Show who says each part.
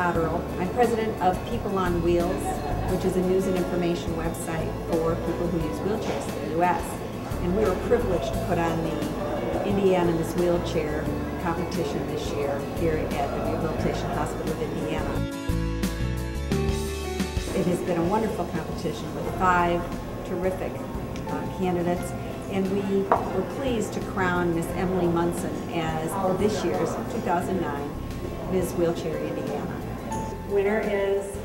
Speaker 1: Cotterill. I'm president of People on Wheels, which is a news and information website for people who use wheelchairs in the U.S. And we were privileged to put on the Indiana Miss Wheelchair competition this year here at the Rehabilitation Hospital of Indiana. It has been a wonderful competition with five terrific uh, candidates and we were pleased to crown Miss Emily Munson as this year's 2009 Miss Wheelchair Indiana. Winner is